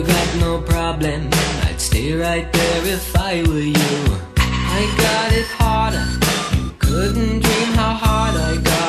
You got no problem, I'd stay right there if I were you. I got it harder, you couldn't dream how hard I got